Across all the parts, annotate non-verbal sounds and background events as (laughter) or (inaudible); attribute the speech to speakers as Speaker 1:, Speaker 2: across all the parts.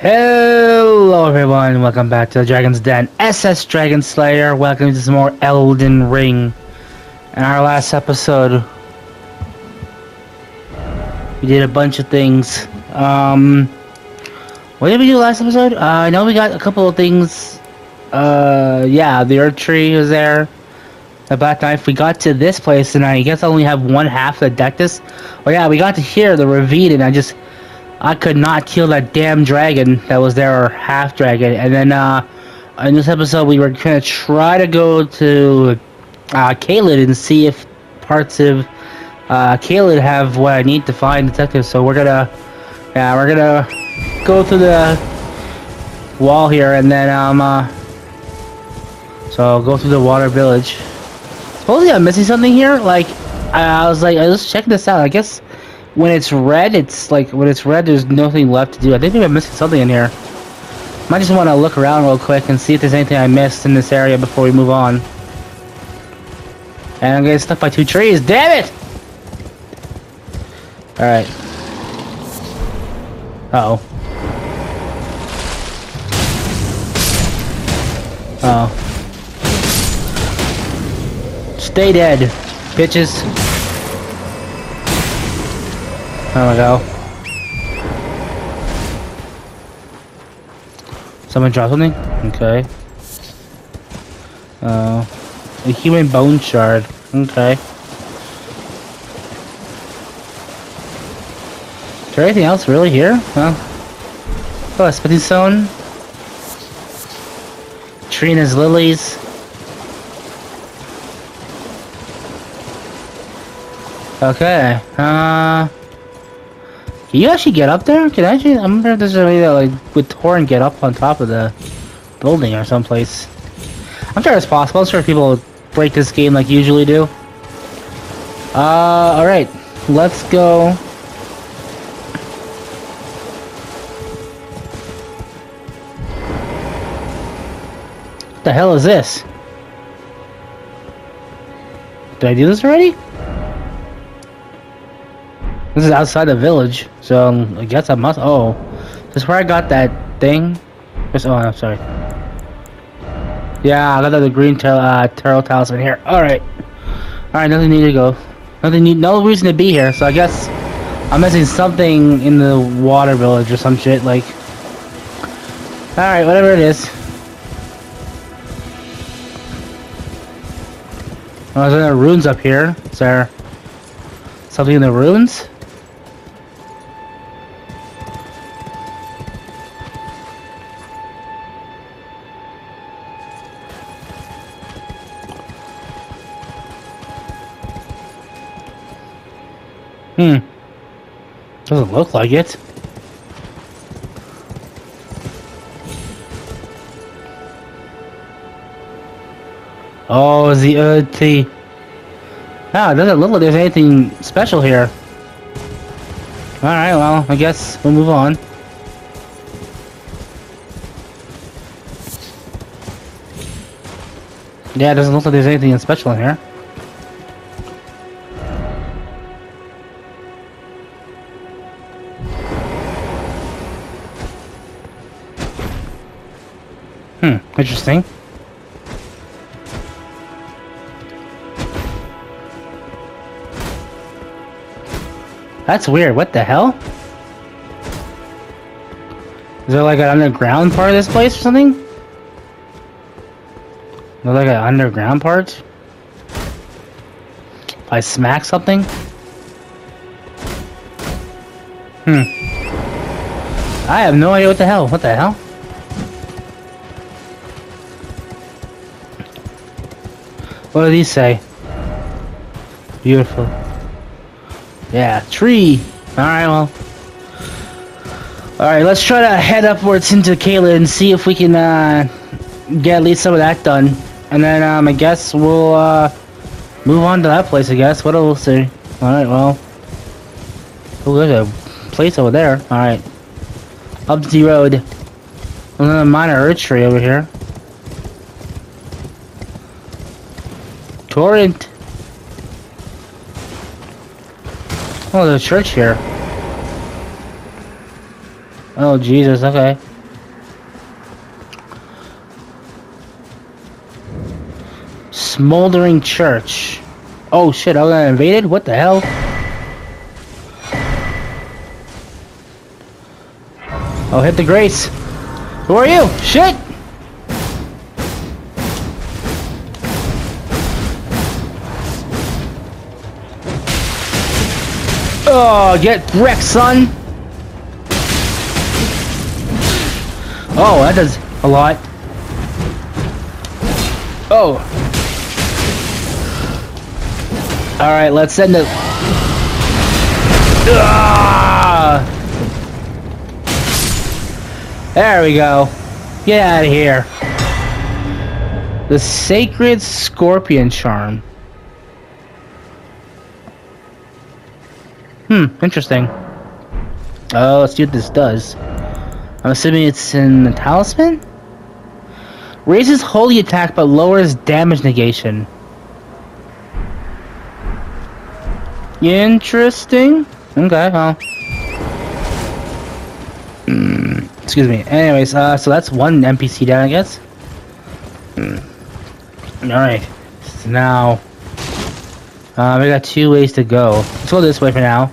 Speaker 1: Hello everyone, welcome back to the Dragon's Den SS Dragon Slayer. Welcome to some more Elden Ring. In our last episode, we did a bunch of things. Um, what did we do last episode? Uh, I know we got a couple of things. Uh, yeah, the Erdtree was there. The Black Knife. We got to this place, and I guess I only have one half of the Dectus. Oh yeah, we got to here, the ravine, and I just I could not kill that damn dragon that was there, or half dragon. And then, uh, in this episode, we were gonna try to go to, uh, Caelid and see if parts of, uh, Caelid have what I need to find detective. So we're gonna, yeah, we're gonna go through the wall here and then, um, uh, so I'll go through the water village. Supposedly I'm missing something here, like, I was like, let's check this out. I guess when it's red, it's like when it's red, there's nothing left to do. I think I'm missing something in here. Might just want to look around real quick and see if there's anything I missed in this area before we move on. And I'm getting stuck by two trees. Damn it! Alright. Uh oh. Oh. Stay dead, bitches. There we go. Someone dropped something? Okay. Uh, a human bone shard. Okay. Is there anything else really here? Huh? Oh, a smithing stone. Trina's lilies. Okay. Uh. Can you actually get up there? Can I actually? I remember there's a way that like with Torrent get up on top of the building or someplace. I'm sure it's possible. I'm sure people break this game like usually do. Uh, all right, let's go. What the hell is this? Did I do this already? This is outside the village, so um, I guess I must. Oh, this is where I got that thing. Oh, I'm sorry. Yeah, I got the green tail, uh, turtle talisman here. All right, all right. Nothing need to go. Nothing need. No reason to be here. So I guess I'm missing something in the water village or some shit. Like, all right, whatever it is. Oh, is there runes up here? Is there something in the ruins? Hmm. Doesn't look like it. Oh, the Erdtree. Ah, it doesn't look like there's anything special here. Alright, well, I guess we'll move on. Yeah, it doesn't look like there's anything special in here. Interesting. That's weird, what the hell? Is there like an underground part of this place or something? Is there like an underground part? If I smack something? Hmm. I have no idea what the hell. What the hell? What do these say? Beautiful. Yeah, tree. Alright, well. Alright, let's try to head upwards into Caelid and see if we can uh, get at least some of that done. And then um, I guess we'll uh, move on to that place, I guess. What else? We'll see. Alright, well. Oh, there's a place over there. Alright. Up the road. Another minor tree over here. Torrent. Oh, there's a church here. Oh, Jesus, okay. Smoldering church. Oh shit, I got invaded? What the hell? Oh, hit the grace. Who are you? Shit! Oh, get wrecked, son! Oh, that does a lot. Oh. Alright, let's send it. Ah! There we go. Get out of here. The Sacred Scorpion Charm. Hmm, interesting. Oh, let's see what this does. I'm assuming it's in the talisman? Raises holy attack but lowers damage negation. Interesting. Okay, well. Mm, excuse me. Anyways, uh, so that's one NPC down, I guess. Mm. Alright. So now, uh, we got two ways to go. Let's go this way for now.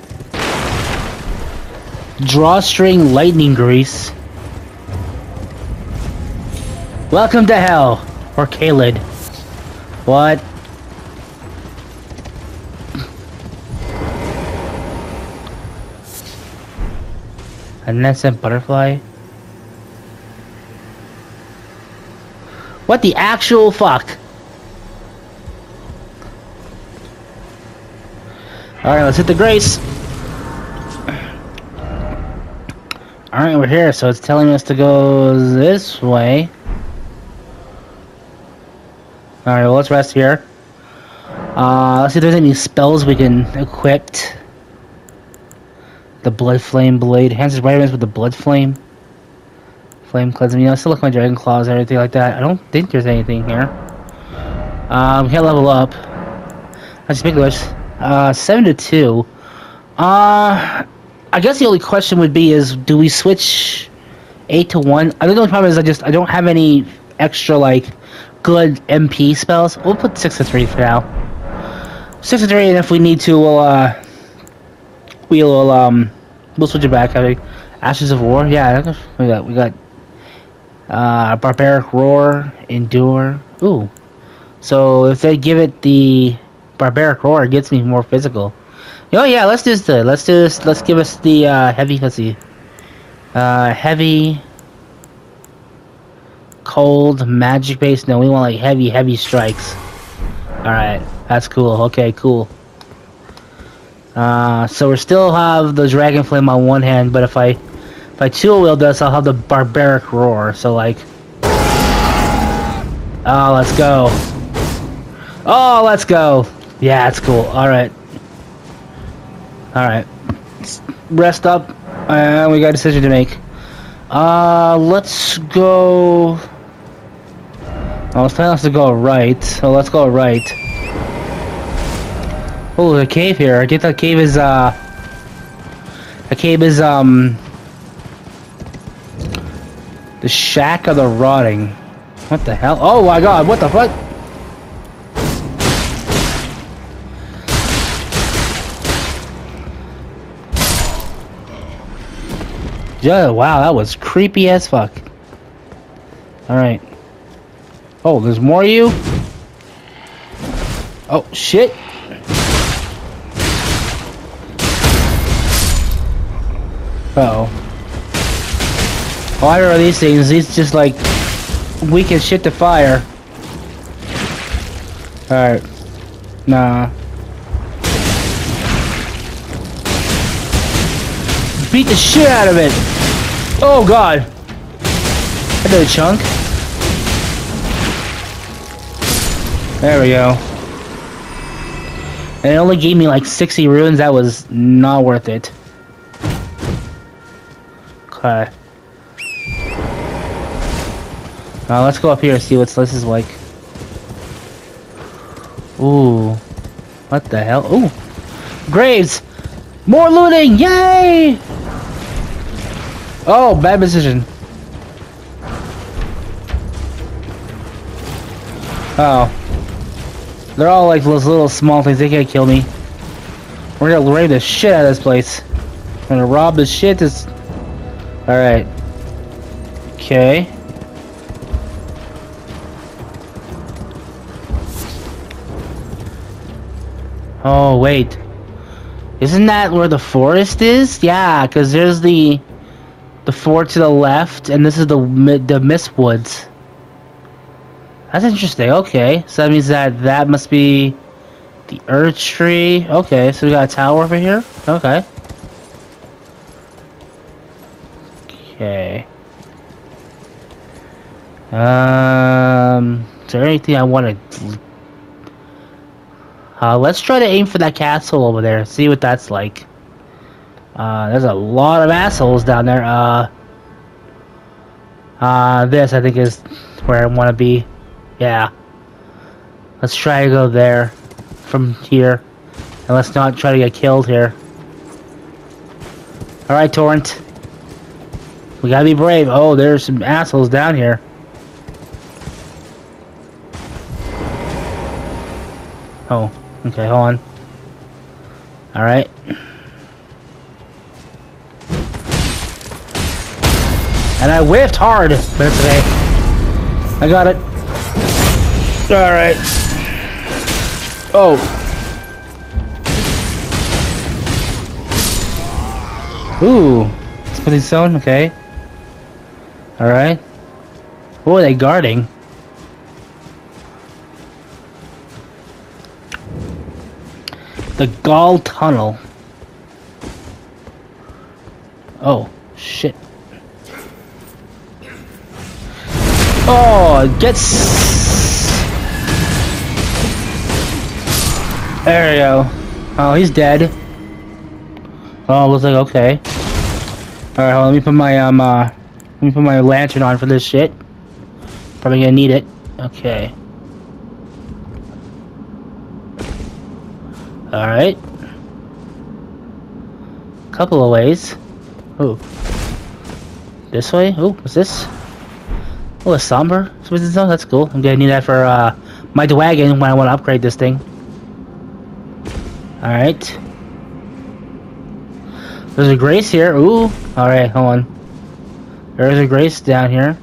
Speaker 1: Drawstring lightning grease. Welcome to hell, or Caelid. What? Nascent butterfly? What the actual fuck? Alright, let's hit the grace. Alright, we're here, so it's telling us to go this way. Alright, well, let's rest here. Uh, let's see if there's any spells we can equip. The Blood Flame Blade. Enhances vitamins with the Blood Flame. Flame Cleansing. You know, I still look my Dragon Claws and everything like that. I don't think there's anything here. Um, can't level up. Let's make this. Uh, 7 to 2. Uh, I guess the only question would be is, do we switch 8 to 1? I think the only problem is I just, I don't have any extra, like, good MP spells. We'll put 6 to 3 for now. 6 to 3, and if we need to, we'll, uh, we'll, um, we'll switch it back. I Ashes of War, yeah, we got, we got, uh, Barbaric Roar, Endure. Ooh. So if they give it the Barbaric Roar, it gets me more physical. Oh yeah, let's do this. Let's do this. Let's give us the uh, heavy. Let's see. Uh, heavy cold, magic base. No, we want like heavy, heavy strikes. Alright, that's cool. Okay, cool. Uh, so we still have the Dragon Flame on one hand, but if I if I two wield this, I'll have the Barbaric Roar. So like, oh, let's go. Oh, let's go. Yeah, that's cool. All right. All right. Rest up, and we got a decision to make. Uh, let's go. I was telling us to go right, so let's go right. Oh, the cave here. I think that cave is, uh... The cave is, um... The Shack of the Rotting. What the hell? Oh my god, what the fuck? Yeah, wow, that was creepy as fuck. Alright. Oh, there's more of you? Oh, shit. Uh oh. Oh, I remember these things. These just like weak as shit to fire. Alright. Nah. Beat the shit out of it! Oh god! I did a chunk. There we go. And it only gave me like 60 runes, that was not worth it. Okay. Now let's go up here and see what this is like. Ooh. What the hell? Ooh. Graves! More looting! Yay! Oh, bad decision. Oh. They're all like those little small things. They can't kill me. We're gonna raid the shit out of this place. We're gonna rob the shit. This. All right. Okay. Oh wait. Isn't that where the forest is? Yeah, because there's the the four to the left, and this is the the mist woods. That's interesting. Okay, so that means that that must be the Erdtree. Okay, so we got a tower over here. Okay. Okay. Um, is there anything I want to? Uh, let's try to aim for that castle over there. See what that's like. Uh, there's a lot of assholes down there. Uh, uh, this I think is where I want to be. Yeah. Let's try to go there from here. And let's not try to get killed here. Alright, Torrent. We gotta be brave. Oh, there's some assholes down here. Oh, okay, hold on. Alright. And I whiffed hard, but today. I got it. Alright. Oh. Ooh. Smithing stone, okay. Alright. What are they guarding? The Gael Tunnel. Oh, shit. Oh, gets There we go. Oh, he's dead. Oh, looks like okay. Alright, let me put my, um, uh, let me put my lantern on for this shit. Probably gonna need it. Okay. Alright. Couple of ways. Oh. This way? Oh, what's this? Oh, a somber? That's cool. I'm gonna need that for, uh, my wagon when I want to upgrade this thing. Alright. There's a Grace here. Ooh. Alright, hold on. There's a Grace down here.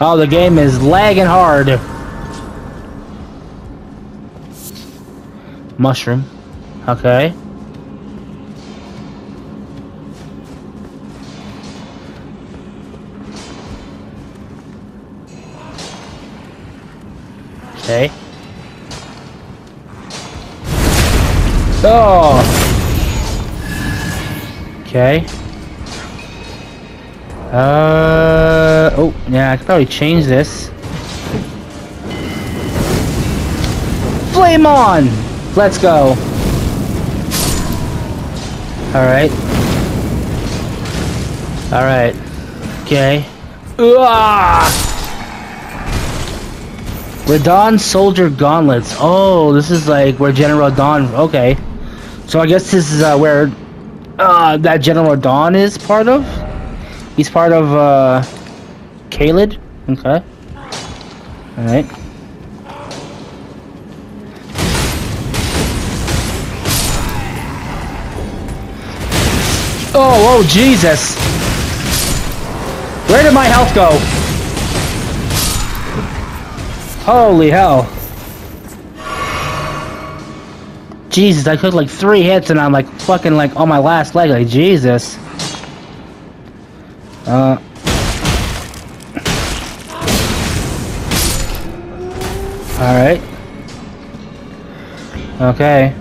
Speaker 1: Oh, the game is lagging hard. Mushroom. Okay. Okay. Oh! Okay. Uh oh, yeah, I could probably change this. Flame on! Let's go. Alright. Alright. Okay. Uah! Radahn Soldier Gauntlets. Oh, this is like where General Radahn. Okay. So I guess this is uh, where uh, that General Radahn is part of. He's part of uh, Caelid. Okay. All right. Oh, oh, Jesus! Where did my health go? Holy hell. Jesus, I took like three hits and I'm like fucking like on my last leg, like Jesus. Uh. Alright. Okay.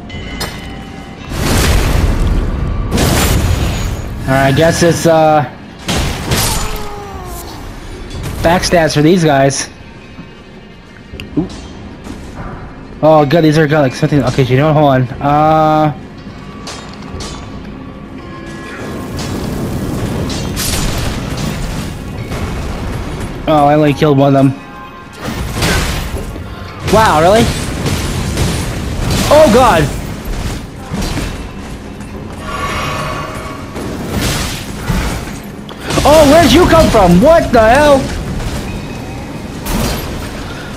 Speaker 1: Alright, I guess it's, uh... Backstats for these guys. Oh god, these are got like something. Okay, you know, hold on. Uh. Oh, I only killed one of them. Wow, really? Oh god! Oh, where'd you come from? What the hell?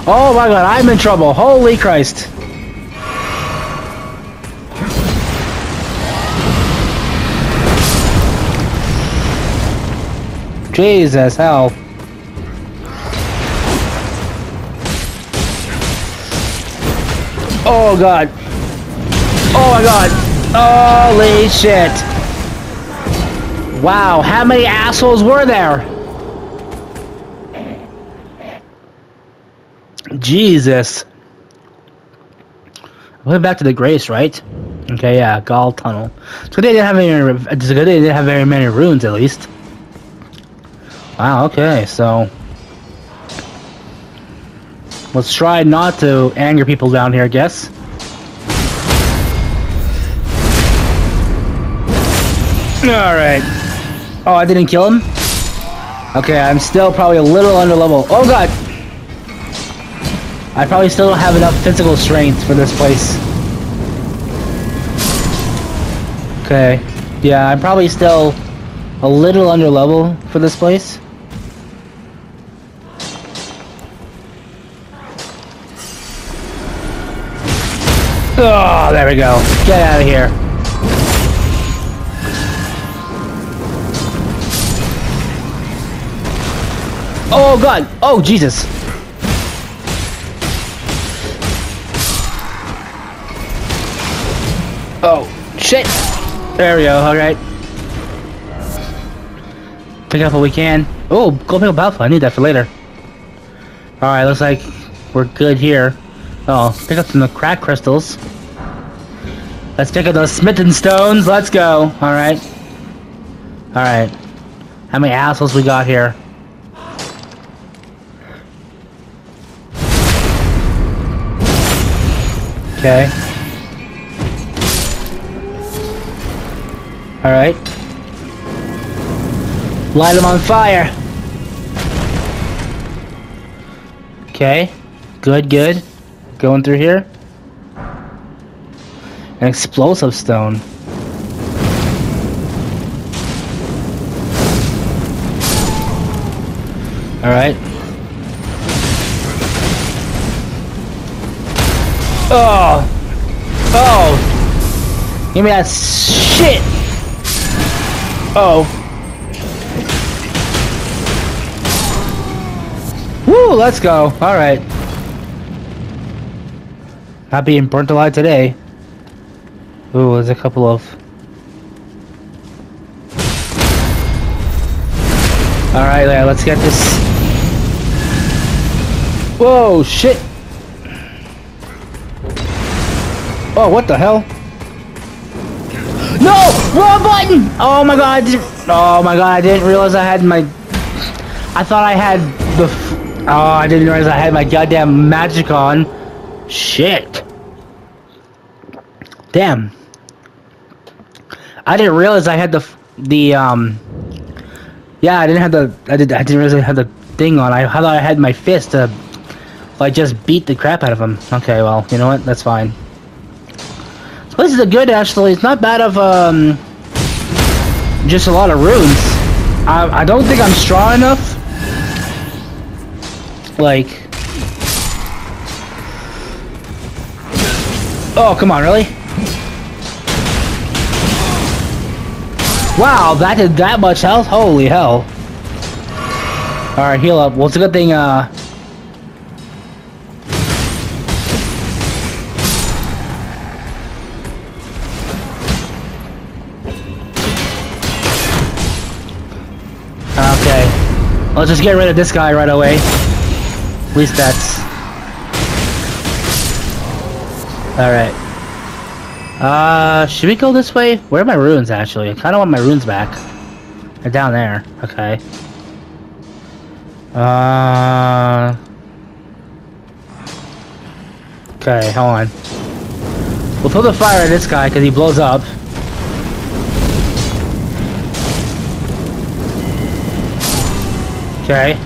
Speaker 1: Oh my god, I'm in trouble. Holy Christ. Jesus, hell. Oh god. Oh my god. Holy shit. Wow, how many assholes were there? Jesus. Went back to the Grace, right? Okay, yeah, Gael Tunnel. So they didn't have any. Good they didn't have very many runes, at least. Wow. Okay, so let's try not to anger people down here. I guess. All right. Oh, I didn't kill him. Okay, I'm still probably a little under level. Oh god. I probably still don't have enough physical strength for this place. Okay. Yeah, I'm probably still a little under level for this place. Oh, there we go. Get out of here. Oh god! Oh Jesus! Shit! There we go, alright. Pick up what we can. Oh, go pick up Alpha, I need that for later. Alright, looks like we're good here. Oh, pick up some crack crystals. Let's pick up those smithing stones, let's go! Alright. Alright. How many assholes we got here? Okay. Alright. Light them on fire. Okay. Good, good. Going through here. An explosive stone. Alright. Oh! Oh! Give me that shit! Uh oh. Woo, let's go. Alright. Not being burnt alive today. Ooh, there's a couple of... Alright, yeah, let's get this... Whoa, shit! Oh, what the hell? No! Wrong button! Oh my god, oh my god, I didn't realize I had my... I thought I had the... Oh, I didn't realize I had my goddamn magic on. Shit. Damn. I didn't realize I had the... The, um... Yeah, I didn't have the... I, did, I didn't realize I had the thing on. I, I thought I had my fist to... Like, just beat the crap out of him. Okay, well, you know what? That's fine. Is a good actually. It's not bad of um just a lot of runes. I I don't think I'm strong enough. Like Oh come on, really? Wow, that did that much health? Holy hell. Alright, heal up. Well it's a good thing uh Let's just get rid of this guy right away. At least that's... Alright. Uh, should we go this way? Where are my runes, actually? I kinda want my runes back. They're down there. Okay. Uh... Okay, hold on. We'll throw the fire at this guy, because he blows up. Okay.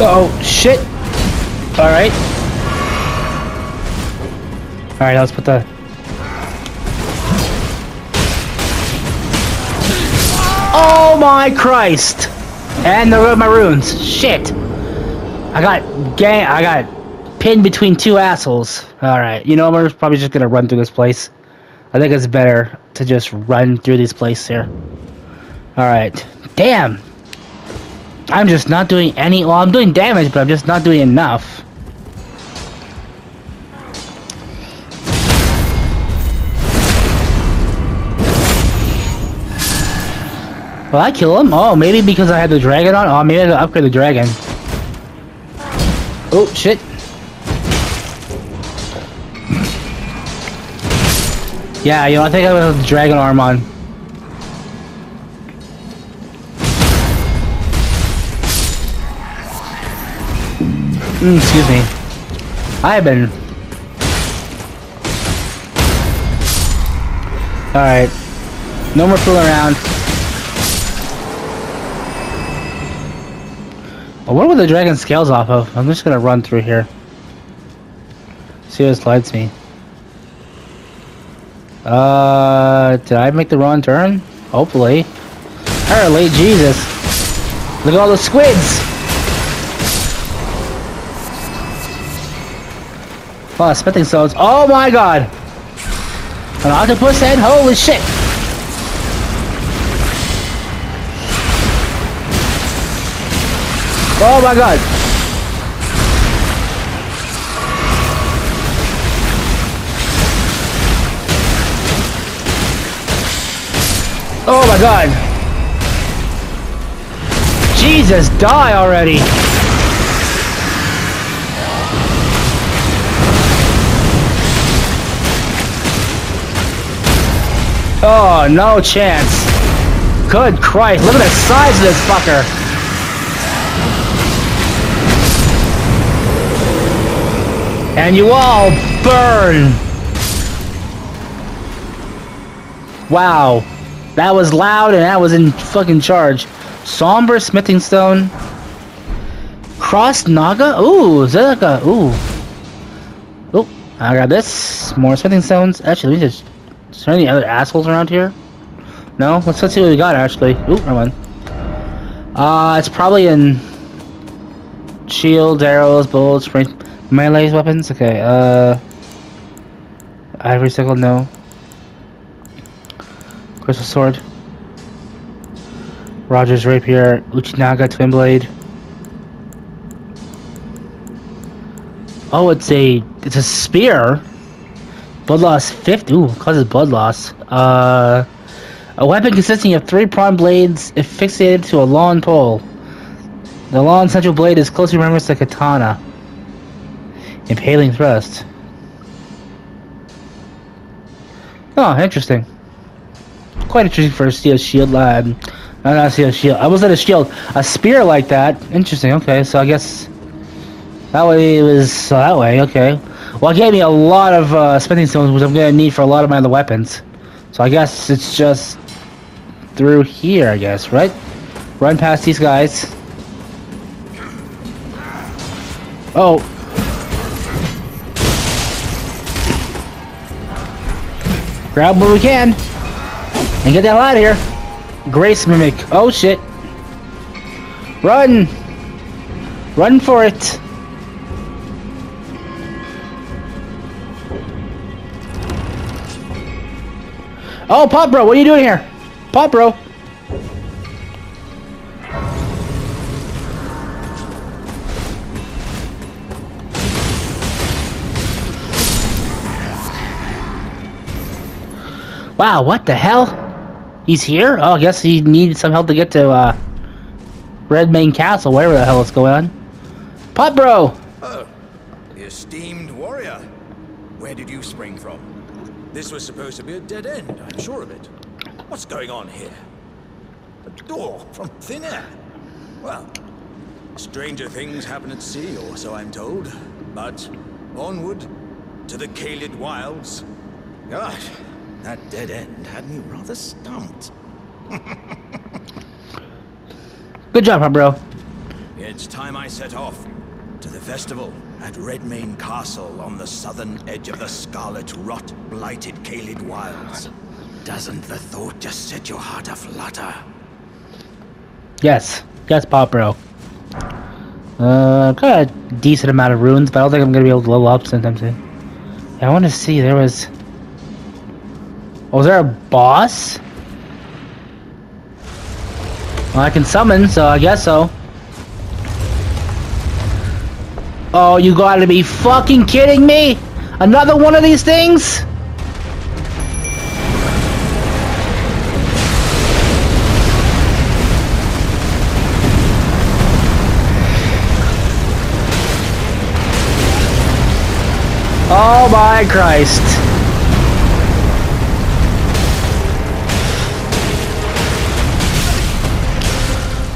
Speaker 1: oh, shit. Alright. Alright, let's put the... Oh my Christ! And the my runes. Shit! I got gang. I got pinned between two assholes. Alright, you know, we're probably just gonna run through this place. I think it's better to just run through this place here. Alright. Damn! I'm just not doing any- well, I'm doing damage, but I'm just not doing enough. Will I kill him? Oh, maybe because I had the dragon on? Oh, maybe I gotta upgrade the dragon. Oh, shit. Yeah, you know, I think I have the dragon arm on. Mm, excuse me. I have been... Alright. No more fooling around. What were the dragon scales off of? I'm just gonna run through here. See what lights me. Uh, did I make the wrong turn? Hopefully. Holy Jesus. Look at all the squids! Oh, smithing stones. Oh my god! An octopus head? Holy shit! Oh my god! Oh my god! Jesus, die already! Oh, no chance. Good Christ, look at the size of this fucker! And you all burn! Wow. That was loud and that was in fucking charge. Somber Smithing Stone. Cross Naga? Ooh, is that like a... Ooh. Oh, I got this. More Smithing Stones. Actually, let me just... Is there any other assholes around here? No? Let's, let's see what we got, actually. Ooh, never mind. Uh, it's probably in... Shield, arrows, bullets, spring... Melee weapons? Okay, uh... Ivory sickle, no. Crystal sword. Rogier's rapier. Uchinaga twin blade. Oh, it's a... It's a spear? Blood loss 50. Ooh, causes blood loss. Uh... A weapon consisting of three pronged blades affixated to a long pole. The long central blade is closely resembles the katana. Impaling thrust. Oh, interesting. Quite interesting for a steel shield. Uh, not a steel shield. I was at a shield. A spear like that. Interesting. Okay, so I guess that way it was uh, that way. Okay. Well, it gave me a lot of uh, smithing stones, which I'm gonna need for a lot of my other weapons. So I guess it's just through here. I guess right. Run past these guys. Oh, Grab what we can. And get the hell out of here. Grace Mimic. Oh shit. Run! Run for it! Oh, Pop Bro, what are you doing here? Pop Bro. Wow, what the hell? He's here? Oh, I guess he needed some help to get to, uh, Redmane Castle, wherever the hell is going on. Pop Bro!
Speaker 2: Oh, esteemed warrior. Where did you spring from? This was supposed to be a dead end, I'm sure of it. What's going on here? A door from thin air? Well, stranger things happen at sea, or so I'm told. But onward to the Caelid Wilds. Gosh, that dead end had me rather stumped. (laughs)
Speaker 1: Good job, huh, bro.
Speaker 2: It's time I set off to the festival. At Redmane Castle on the southern edge of the scarlet rot blighted Caelid Wilds. Doesn't the thought just set your heart aflutter?
Speaker 1: Yes. Yes, Pop Bro. Uh, got a decent amount of runes, but I don't think I'm gonna be able to level up sometime soon. Yeah, I want to see. There was. Oh, was there a boss? Well, I can summon, so I guess so. Oh, you gotta be fucking kidding me! Another one of these things? Oh my Christ.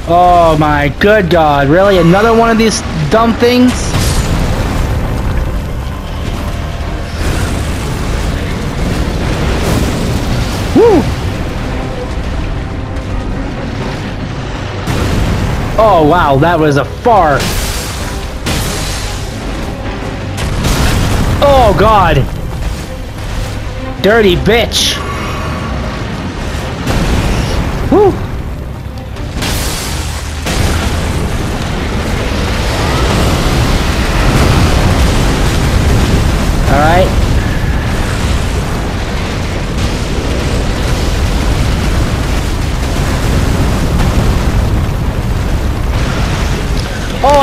Speaker 1: Oh my good god, really? Another one of these dumb things? Woo! Oh wow, that was a far Oh god! Dirty bitch! Woo!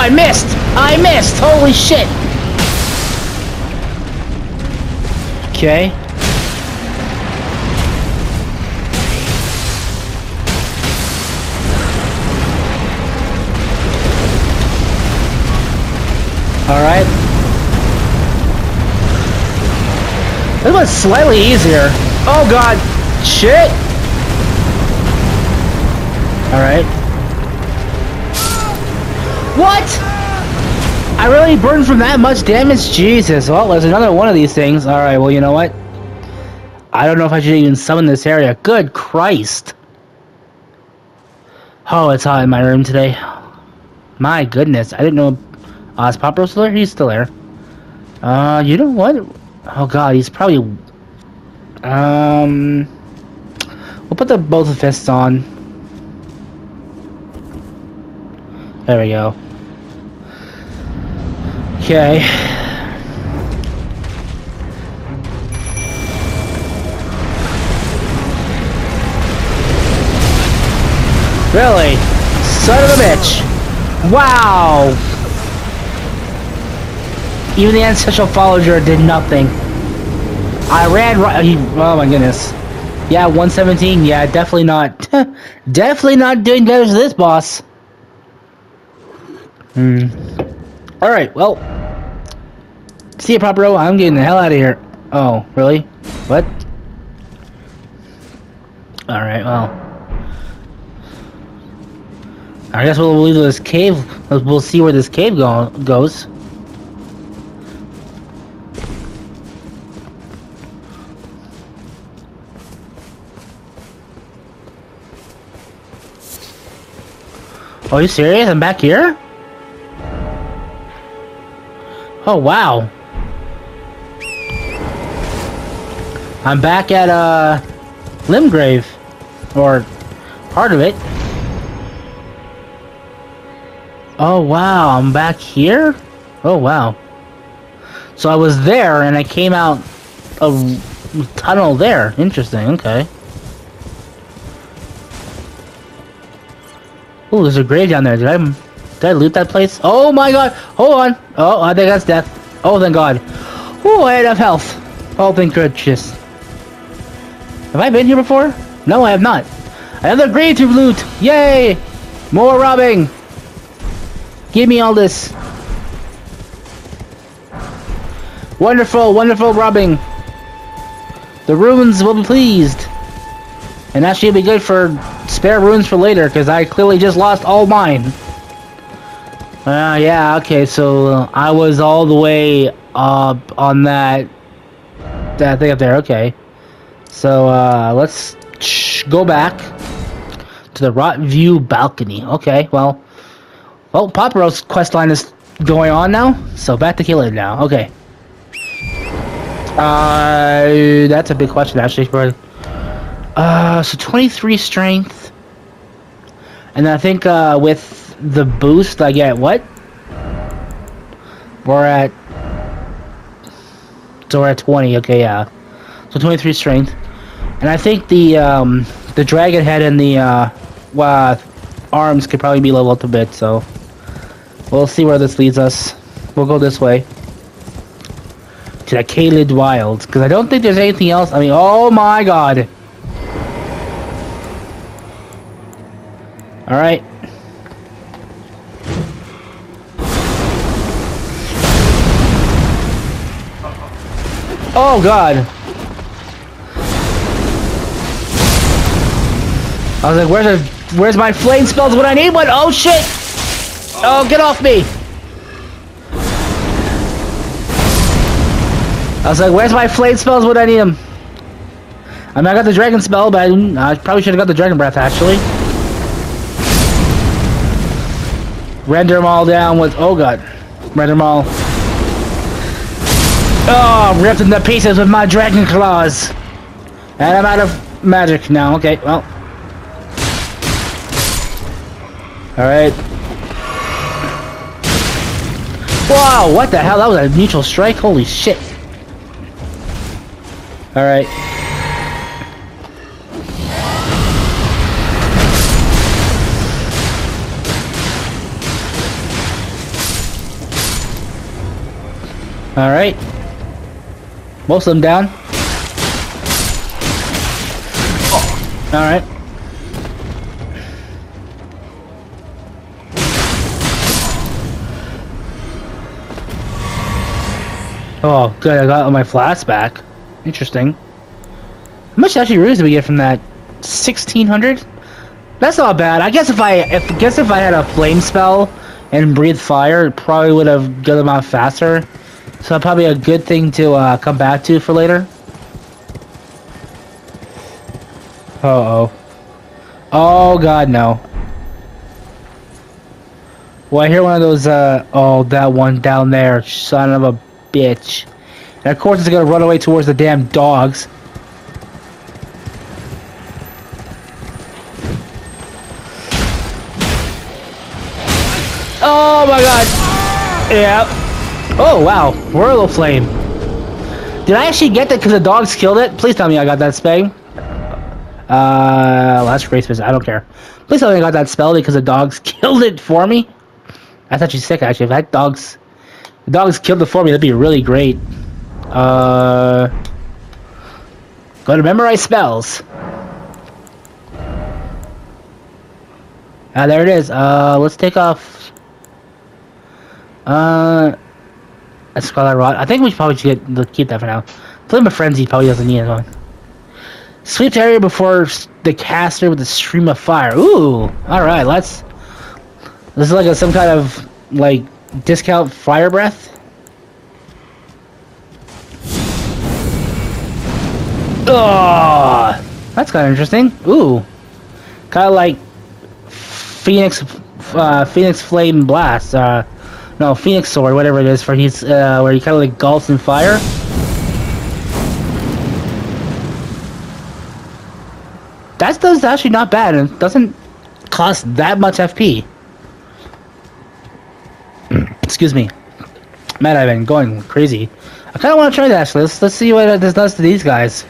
Speaker 1: I missed! I missed! Holy shit! Okay. Alright. This was slightly easier. Oh god! Shit! Alright. What?! I really burned from that much damage? Jesus. Well, there's another one of these things. Alright, well, you know what? I don't know if I should even summon this area. Good Christ. Oh, it's hot in my room today. My goodness. I didn't know... Uh, is Pop still there? He's still there. Uh, you know what? Oh god, he's probably... Um... We'll put the both fists on. There we go. Okay. Really? Son of a bitch! Wow! Even the ancestral follower did nothing. I ran right. Oh my goodness. Yeah, 117. Yeah, definitely not. (laughs) definitely not doing better than this boss. Hmm. Alright, well. See you, Bro. I'm getting the hell out of here. Oh, really? What? Alright, well. I guess we'll leave this cave. We'll see where this cave go goes. Oh, are you serious? I'm back here? Oh, wow. I'm back at, uh, Limgrave. Or, part of it. Oh, wow. I'm back here? Oh, wow. So I was there, and I came out a tunnel there. Interesting, okay. Oh, there's a grave down there. Did I did I loot that place? Oh my god! Hold on! Oh, I think that's death. Oh, thank god. Oh, I had enough health. Oh, thank goodness. Have I been here before? No, I have not. Another grave to loot! Yay! More robbing! Give me all this. Wonderful, wonderful robbing. The runes will be pleased. And actually it'll be good for spare runes for later, because I clearly just lost all mine. Uh, yeah, okay, so uh, I was all the way up on that, that thing up there, okay. So, uh, let's go back to the Rot View balcony. Okay, well, well, Paparo's quest line is going on now. So back to killing now. Okay. Uh, that's a big question actually. Uh, so 23 strength, and I think uh, with the boost I get what? We're at. So we're at 20. Okay, yeah. So 23 strength, and I think the um, the dragon head and the uh, uh, arms could probably be leveled up a bit. So we'll see where this leads us. We'll go this way to the Caelid Wilds because I don't think there's anything else. I mean, oh my god. All right. Oh god. I was like, where's the, where's my flame spells when I need one? Oh shit! Oh, get off me! I was like, where's my flame spells when I need them? I mean, I got the dragon spell, but I, I probably should have got the dragon breath, actually. Render them all down with, oh god. Render them all. Oh, I'm ripped into pieces with my dragon claws. And I'm out of magic now. Okay, well. Alright. Wow, what the hell? That was a neutral strike? Holy shit. Alright. Alright. Most of them down. Oh. Alright. Oh, good. I got my flask back. Interesting. How much actually runes did we get from that? 1600? That's not bad. I guess if I if guess if I had a flame spell and breathe fire, it probably would have got them out faster. So probably a good thing to uh, come back to for later. Uh oh. Oh god no. Well I hear one of those uh oh that one down there, son of a bitch. And of course it's gonna run away towards the damn dogs. Oh my god! Yep. Oh wow, Whirl Flame. Did I actually get that because the dogs killed it? Please tell me I got that spell. Uh, last race visit. I don't care. Please tell me I got that spell because the dogs (laughs) killed it for me. That's actually sick. Actually, if that dogs, the dogs killed it for me, that'd be really great. Uh, go to memorize spells. Ah, there it is. Uh, let's take off. Uh, a Scarlet Rot. I think we probably should get, keep that for now. Flame Frenzy probably doesn't need one. Sweep the area before the caster with a stream of fire. Ooh, all right. Let's. This is like a, some kind of like discount fire breath. Oh, that's kind of interesting. Ooh, kind of like Phoenix, uh, Phoenix Flame Blast. Uh, no, Phoenix Sword, whatever it is, for he's uh, where he kind of like gulps in fire. That does actually not bad, and doesn't cost that much FP. (clears throat) Excuse me. Man, I've been going crazy. I kind of want to try that actually. Let's let's see what this does to these guys.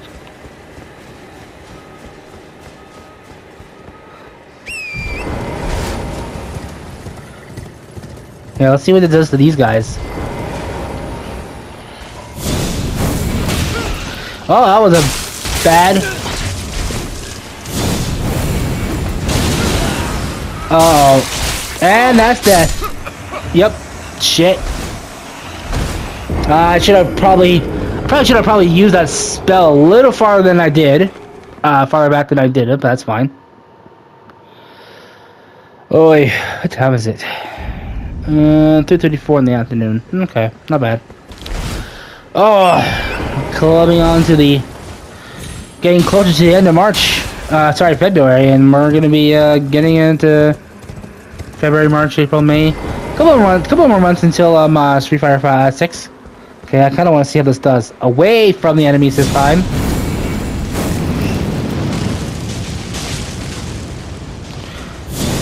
Speaker 1: Yeah, let's see what it does to these guys. Oh, that was a bad. Uh oh. And that's death. Yep. Shit. Uh, I should have probably, probably should have probably used that spell a little farther than I did. Uh, farther back than I did it, but that's fine. Oi, what time is it? Uh, 2.34 in the afternoon. Okay, not bad. Oh, clubbing on to the... Getting closer to the end of March. Uh, sorry, February, and we're gonna be, uh, getting into February, March, April, May. Couple more months, couple more months until um uh, Street Fighter 5, 6. Okay, I kind of want to see how this does. Away from the enemies this time.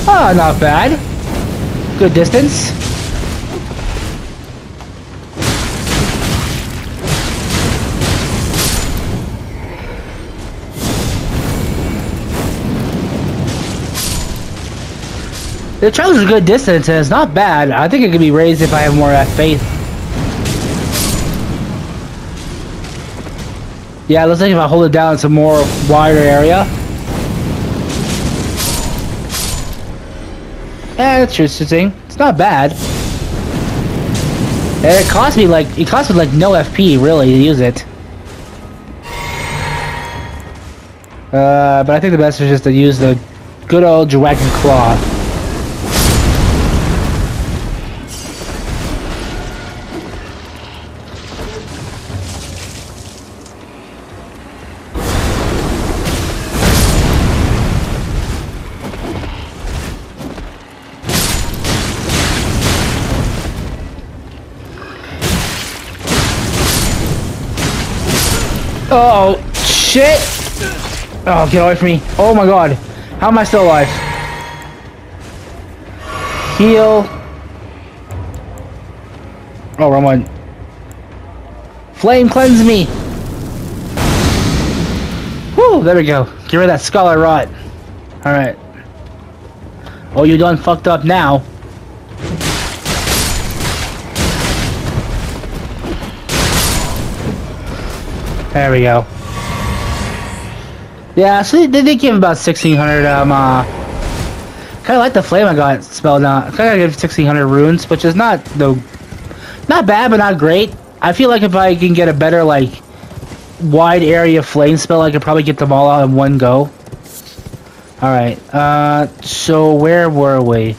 Speaker 1: Ah, not bad. Good distance. The travels a good distance and it's not bad. I think it could be raised if I have more uh, faith. Yeah, looks like if I hold it down, it's a more wider area. That's interesting. It's not bad. And it cost me like it cost me like no FP really to use it. Uh, but I think the best is just to use the good old Dragon Claw. Oh, shit! Oh, get away from me. Oh my god. How am I still alive? Heal. Oh, wrong one. Flame cleanse me! Woo, there we go. Get rid of that Scarlet Rot. Alright. Oh, you done fucked up now. There we go. Yeah, so they did give about 1600, um, uh, kind of like the flame I got spelled out. Kind of give 1600 runes, which is not, the, not bad, but not great. I feel like if I can get a better, like, wide area flame spell, I could probably get them all out in one go. Alright, uh, so where were we?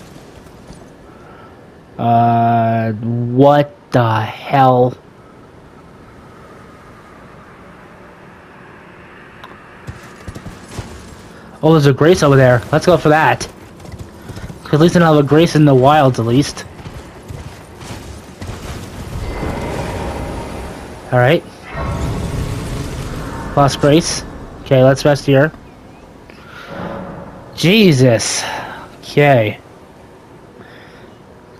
Speaker 1: Uh, what the hell? Oh, there's a Grace over there. Let's go for that. At least I have a Grace in the wilds, at least. Alright. Lost Grace. Okay, let's rest here. Jesus. Okay.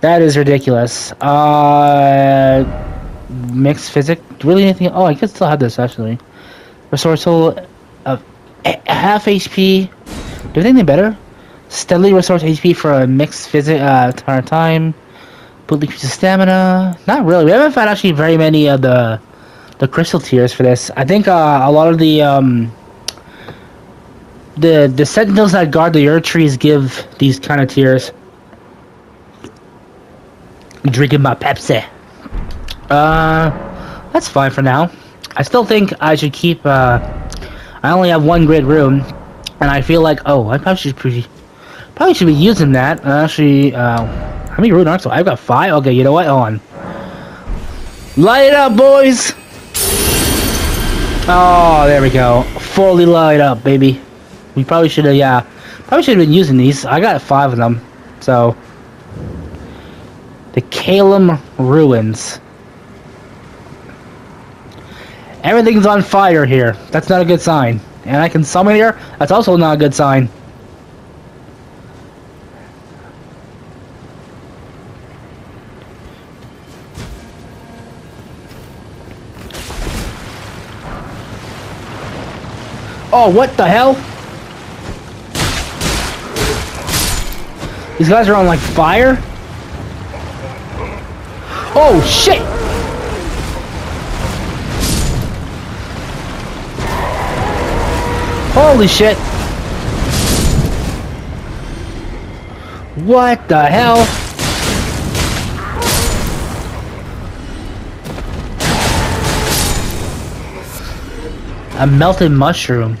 Speaker 1: That is ridiculous. Uh, mixed physick. Really anything? Oh, I could still have this actually. Resourceful half HP. Do you think they're better? Steadily restores HP for a mixed physick uh, time. But increases stamina. Not really. We haven't found actually very many of the the crystal tears for this. I think uh, a lot of the um, the the sentinels that guard the Erdtrees give these kind of tears. Drinking my Pepsi. Uh, that's fine for now. I still think I should keep uh I only have one Great Rune, and I feel like, oh, I probably should be, probably should be using that. Actually, uh, how many rune arcs? I've got five. Okay, you know what? Hold on. Light it up, boys! Oh, there we go. Fully light up, baby. We probably should have, yeah, probably should have been using these. I got five of them, so. The Caelem Ruins. Everything's on fire here. That's not a good sign. And I can summon here. That's also not a good sign. Oh, what the hell? These guys are on like fire? Oh, shit! Holy shit! What the hell? A melted mushroom.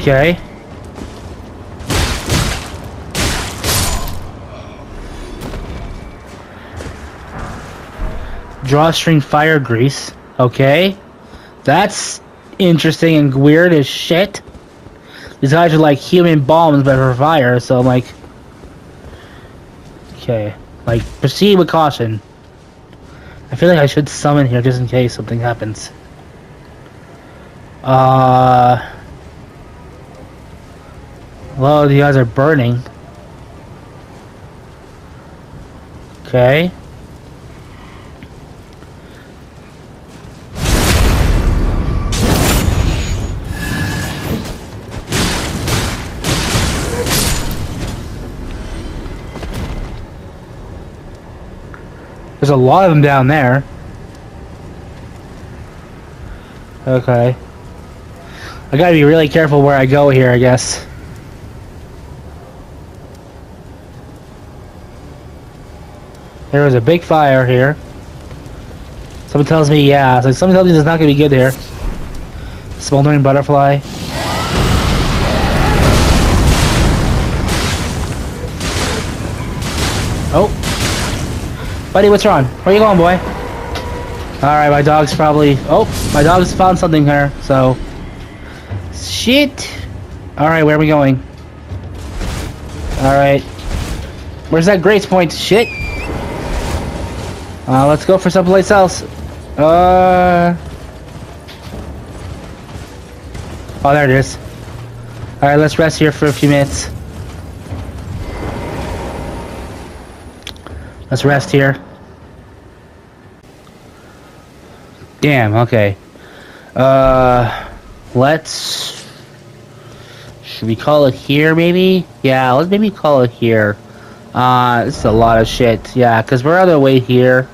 Speaker 1: Okay. Drawstring fire grease. Okay. That's interesting and weird as shit. these guys are like human bombs but for fire, so I'm like, okay, like proceed with caution. I feel like I should summon here just in case something happens. Uh, well, you guys are burning. Okay. There's a lot of them down there. Okay. I gotta be really careful where I go here, I guess. There was a big fire here. Someone tells me, yeah. So someone tells me it's not gonna be good here. Smoldering butterfly. Buddy, what's wrong? Where you going, boy? Alright, my dog's probably... Oh, my dog's found something here, so... Shit! Alright, where are we going? Alright. Where's that Grace Point? Shit! Uh, let's go for someplace else. Uh... Oh, there it is. Alright, let's rest here for a few minutes. Let's rest here. Damn, okay. Uh, let's... Should we call it here, maybe? Yeah, let's maybe call it here. Uh, this is a lot of shit. Yeah, because we're on the way here.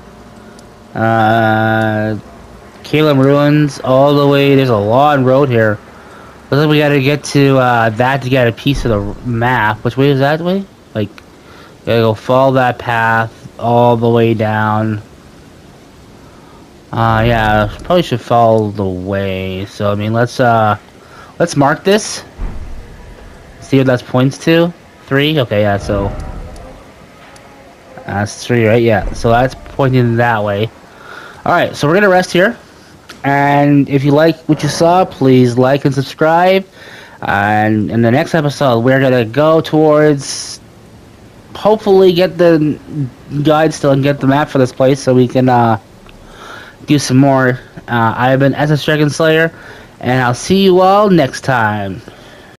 Speaker 1: Uh, Caelem Ruins, all the way. There's a long road here. Looks like we gotta get to uh, that to get a piece of the map. Which way is that way? Like, gotta go follow that path all the way down. Uh, yeah, probably should follow the way. So, I mean, let's, uh, let's mark this. See what that points to. Three? Okay, yeah, so. That's three, right? Yeah, so that's pointing that way. Alright, so we're gonna rest here. And if you like what you saw, please like and subscribe. And in the next episode, we're gonna go towards hopefully get the guide still and get the map for this place so we can uh, do some more. Uh, I've been SS Dragon Slayer, and I'll see you all next time.